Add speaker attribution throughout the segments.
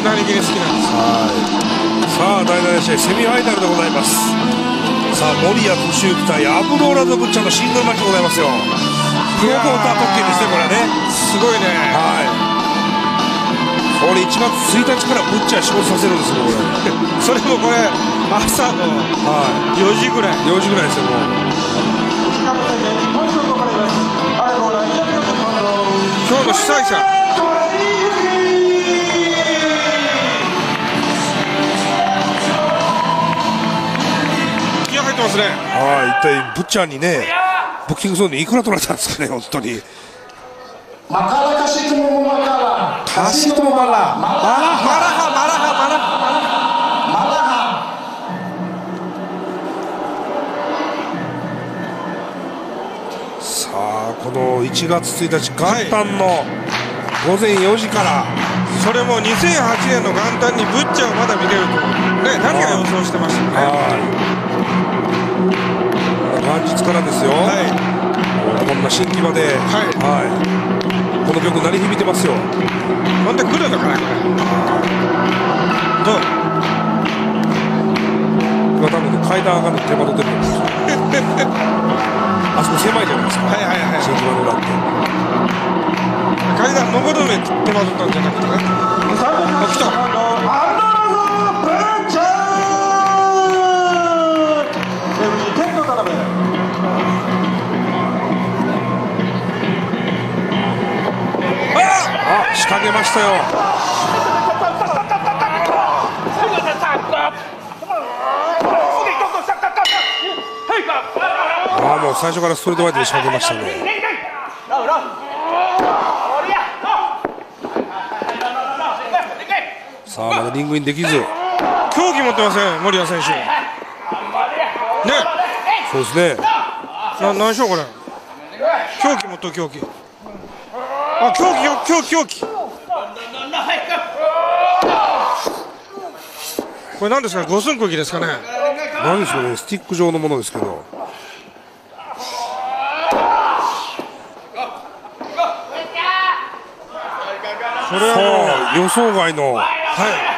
Speaker 1: く何気に好きなんです
Speaker 2: さあ第7試合セミファイナルでございます。さあ森谷俊之対アブドーラド・ブッチャーのシングルマッチでございますよ。プロモーター特権ですねこれはね。
Speaker 1: すごいね。
Speaker 2: はい。これ1月1日からブッチャー仕事させるんですよこれ。
Speaker 1: それもこれ朝の
Speaker 2: は
Speaker 1: 4時ぐらい。
Speaker 2: い4時ぐらいですよもう。
Speaker 1: 今日の主催者ってますね
Speaker 2: はい一体ブッチャーにねブッキングソンにいくら取られたんですかね本当に
Speaker 3: Makala kasih temu makala.
Speaker 2: Kasih temu malah.
Speaker 1: Malaha Malaha Malaha
Speaker 3: Malahan.
Speaker 2: さあこの1月1日元旦の午前4時から、
Speaker 1: それも2008年の元旦にブッチャーをまだ見れるとね何が予想してましたね
Speaker 2: はい元日からですよ、
Speaker 1: はい。
Speaker 2: こんな新木場で、はい。この曲鳴り響いてますよ。
Speaker 1: ほんで来るのかなこれ。どう
Speaker 2: 今多分ね階段上がるの手間取ってるんですよ。あそこ狭いじゃないですか。
Speaker 1: はいはいはい
Speaker 2: 新木場の裏って。
Speaker 1: 階段登るのに手間取ったんじゃなくてねあ来た
Speaker 2: したよ。ああもう最初からストレートファイトで仕掛けましたね。さあまだリングインできず。
Speaker 1: 競技持ってません森谷選手。ね。
Speaker 2: そうですね。
Speaker 1: な何でしょうこれ。狂気持っとる狂気あ狂気狂気狂気これ何ですか？五寸釘ですかね？
Speaker 2: 何ですかね。スティック状のものですけど。
Speaker 1: これは
Speaker 2: 予想外の
Speaker 1: は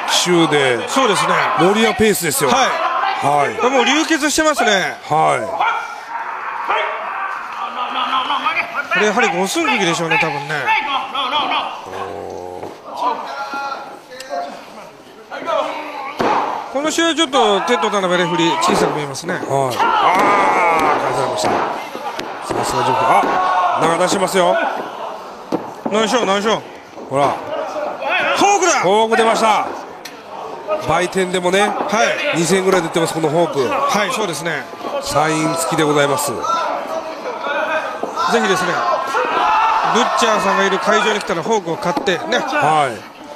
Speaker 2: 奇襲で。
Speaker 1: いそうですね。
Speaker 2: 森谷ペースですよ。
Speaker 1: はい。
Speaker 2: はい。
Speaker 1: もう流血してますね。
Speaker 2: は
Speaker 1: これやはり五寸釘でしょうね多分ねの試合ちょっとテッド田辺レフリー小さく見えますね。
Speaker 2: いはい。ああ返されました。さすがジョあ長出してますよ。
Speaker 1: 何でしょう何でしょう
Speaker 2: ほら。
Speaker 1: フォークだ！
Speaker 2: フォーク出ました。売店でもね
Speaker 1: はい。
Speaker 2: 2000円ぐらい出てますこのフォーク。
Speaker 1: はいそうですね。
Speaker 2: サイン付きでございます。
Speaker 1: ぜひですねブッチャーさんがいる会場に来たらフォークを買ってね。
Speaker 2: は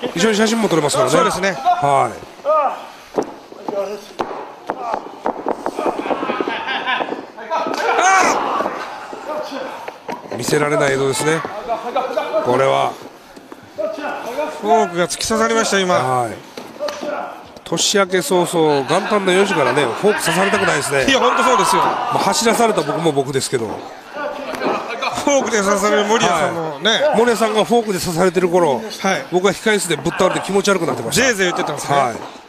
Speaker 2: い。一緒に写真も撮れますからね。
Speaker 1: そうですね。
Speaker 2: はい見せられない映像ですね。これは。
Speaker 1: フォークが突き刺さりました今。
Speaker 2: はい。年明け早々元旦の4時からねフォーク刺されたくないですね。
Speaker 1: いや本当そうですよ。
Speaker 2: まあ、走らされた僕も僕ですけど。
Speaker 1: フォークで刺される森谷さんもね、
Speaker 2: 森谷さんがフォークで刺されてる頃、
Speaker 1: はい。
Speaker 2: 僕は控え室でぶっ倒れて気持ち悪くなってました。
Speaker 1: ぜいぜい言ってたんですね、
Speaker 2: はい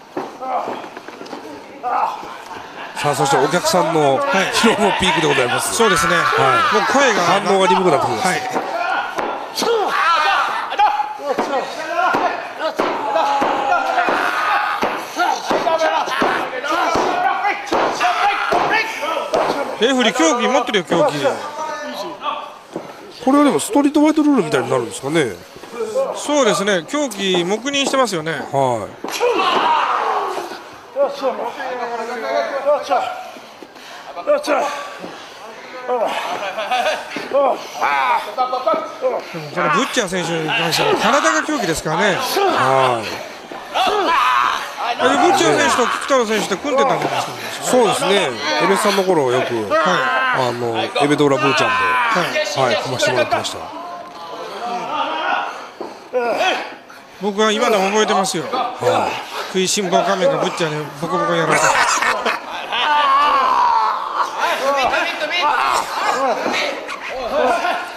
Speaker 2: さあそしてお客さんの疲労もピークでございます、
Speaker 1: そうですね、
Speaker 2: は
Speaker 1: もう声が
Speaker 2: 反応が鈍くなってきます、
Speaker 1: はい。レフリー競技持ってるよ競技。
Speaker 2: これはでもストリートファイトルールみたいになるんですかね。
Speaker 1: そうですね。競技黙認してますよね。
Speaker 2: はい
Speaker 1: このブッチャー選手に関して。は体が競技ですからね
Speaker 2: はい
Speaker 1: ブッチャー選手と。菊太郎選手って組んでたんじゃないですか
Speaker 2: そうですねエベさんの頃よく、
Speaker 1: は
Speaker 2: あのエベドーラブーちゃん
Speaker 1: い、はい、
Speaker 2: で、はい、組ましてもらってました
Speaker 1: 僕は今でも覚えてますよ、食いしん坊仮面がブッチャーにボコボコやられた。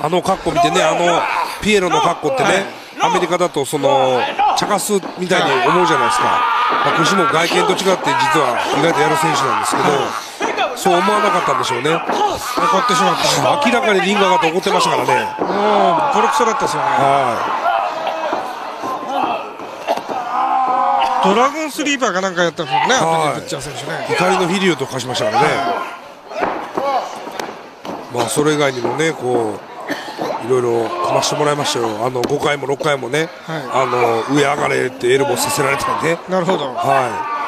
Speaker 2: あの格好見てね、あのピエロの格好ってね、アメリカだとその茶化すみたいに思うじゃないですか、まあ、腰も外見と違って実は意外とやる選手なんですけど、そう思わなかったんでしょうね、
Speaker 1: 怒ってしまった。
Speaker 2: 明らかにリング上が怒ってましたからね。
Speaker 1: もうボロクソだったですよね。
Speaker 2: は
Speaker 1: ドラゴンスリーパーかなんかやったんですよね、
Speaker 2: はい。
Speaker 1: 後でブッチャー選手ね。
Speaker 2: い、怒りの飛竜と化しましたからね、まあそれ以外にもね、こういろいろかましてもらいましたよ、あの5回も6回もね、
Speaker 1: はい。
Speaker 2: あの上上がれってエルボーさせられたりね、
Speaker 1: なるほど、
Speaker 2: は
Speaker 1: あ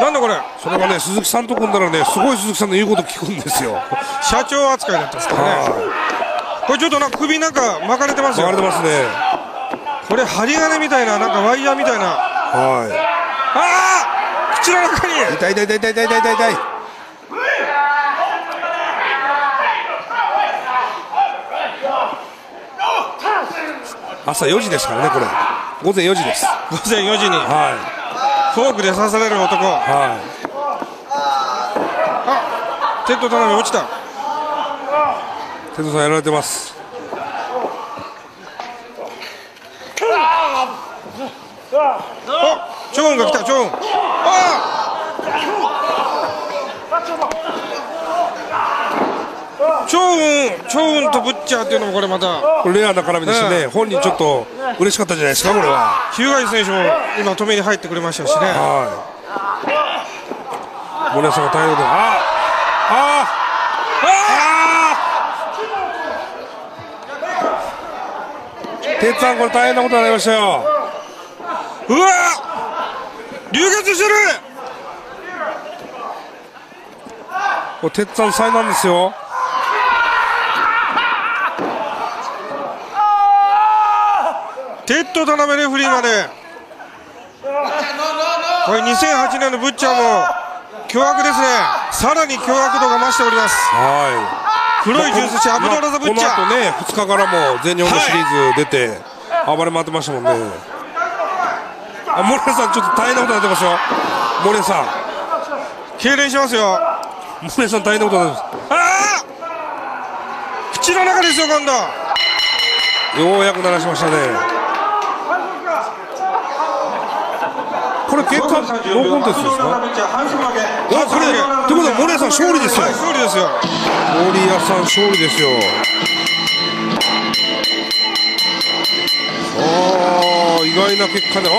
Speaker 1: なんだこれ、
Speaker 2: い、それがね、鈴木さんと組んだらね、すごい鈴木さんの言うこと聞くんですよ。
Speaker 1: 社長扱いだったんですからね、
Speaker 2: は
Speaker 1: これちょっとなんか首なんか巻かれてます
Speaker 2: い、
Speaker 1: よ
Speaker 2: 流れてますね。
Speaker 1: これ針金みたいななんかワイヤーみたいな
Speaker 2: は
Speaker 1: ああ口の中に
Speaker 2: い。痛い痛い痛い痛い痛い痛い痛い。朝4時ですからね、これ。午前4時です。
Speaker 1: 午前4時に
Speaker 2: は
Speaker 1: フォークで刺される男
Speaker 2: い。は
Speaker 1: テッド田辺落ちた
Speaker 2: い。テトさんやられてます。
Speaker 1: あチョーンが来たチョーンあチョーンチョーンとブッチャーっていうのもこれまた
Speaker 2: レアな絡みでしたね。
Speaker 1: うん
Speaker 2: 本人ちょっと嬉しかったんじゃないですか、これは。
Speaker 1: ヒューガイ選手も今止めに入ってくれましたしね
Speaker 2: はい。森谷さんが対応で、ああああてっさん、これ大変なことになりましたよ。
Speaker 1: うわ流血してる
Speaker 2: これ、てっさん災難ですよ。
Speaker 1: テッド田辺レフリーまでこれ2008年のブッチャーも凶悪ですねさらに凶悪度が増しております
Speaker 2: はい。
Speaker 1: 黒いジュースしてアブドラザブッチャー
Speaker 2: この後ね、2日からも全日本のシリーズ出て、暴れ回ってましたもんね。あ、森谷さん、ちょっと大変なことになってますよ。森谷さん。
Speaker 1: 痙攣しますよあ
Speaker 2: 森谷さん、大変なことになってま
Speaker 1: あ口の中ですよ今度
Speaker 2: す。ようやく鳴らしましたね。れ、結果、ノーコンテストですか？あ、これ、ということは森谷さん勝利ですよ
Speaker 1: はい。勝利ですよ
Speaker 2: 森谷さん勝利ですよ。ああ、意外な結果で、あ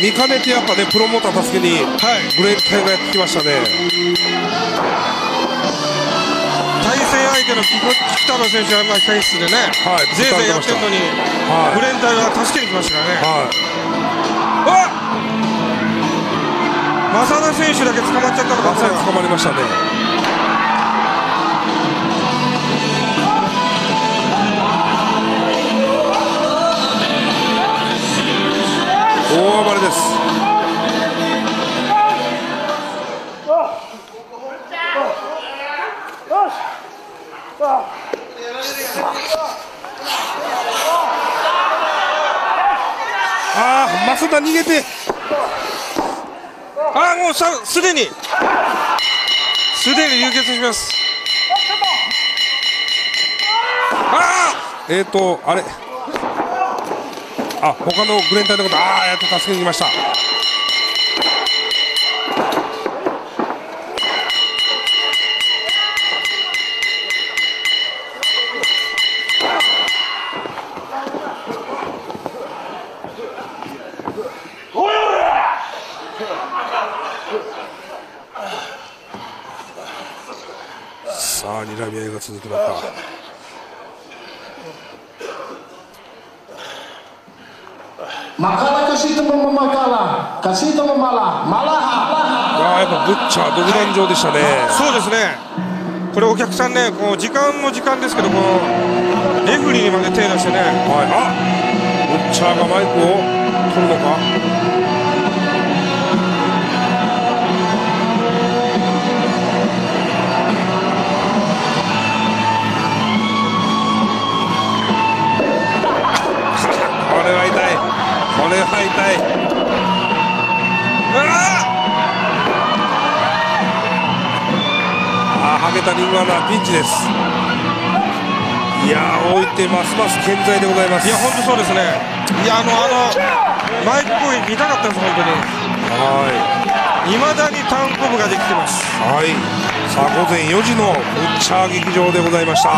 Speaker 2: 見かねてやっぱね、プロモーター助けに、
Speaker 1: はい
Speaker 2: ブレイク隊がやってきましたね。
Speaker 1: 対戦相手の菊菊太郎選手はまあ控え室でね、
Speaker 2: はい
Speaker 1: ぜいぜいやってるのに、
Speaker 2: はい
Speaker 1: ブレン隊は助けに来ましたからね、
Speaker 2: はい。
Speaker 1: 手だけ捕まっちゃったのか、
Speaker 2: まさに捕まりましたね。大暴れです。ああ、増田逃げて。
Speaker 1: あもうさすでに、すでに流血します。ああ
Speaker 2: えーと、あれ。あ、他のグレン隊のこと、ああ、やっと助けに来ました。さあ、睨み合いが続く中。
Speaker 3: Makala kasih itu mau makala, kasih itu mau malah, malah, malah.
Speaker 2: あーやっぱブッチャー独壇場でしたね。
Speaker 1: そうですね、これ、お客さんね、こう時間も時間ですけど、こうレフリーにまで手出してね、
Speaker 2: はい、あブッチャーがマイクを取るのか。あー、ハゲたリングアナピンチです。いやー、置いてます。ます健在でございます。
Speaker 1: いや、本当そうですね、いやあのあのマイク攻撃見たかったです本当に。
Speaker 2: はい。
Speaker 1: まだにタウンコブができてます。
Speaker 2: はい。さあ午前4時のブッチャー劇場でございました